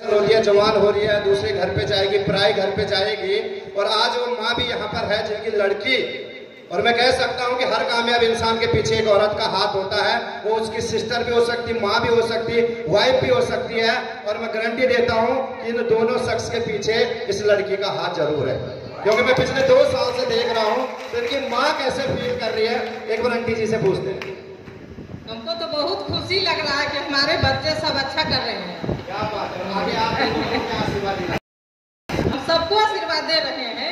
होती है, जवान हो रही है, दूसरे घर पे जाएगी पराए घर पे जाएगी। और आज वो माँ भी यहाँ पर है, जिनकी लड़की। और मैं कह सकता हूँ कि हर कामयाब इंसान के पीछे एक औरत का हाथ होता है। वो उसकी सिस्टर भी हो सकती, माँ भी हो सकती वाइफ भी हो सकती है। और मैं गारंटी देता हूँ कि इन दोनों शख्स के पीछे इस लड़की का हाथ ज़रूर है। क्योंकि मैं पिछले दो साल से देख रहा हूँ तो इनकी माँ कैसे फील कर रही है, एक बार आंटी जी से पूछते हैं। खुशी लग रहा है कि हमारे बच्चे सब अच्छा कर रहे हैं। क्या बात है आगे आप आशीर्वाद हम सबको आशीर्वाद दे रहे हैं।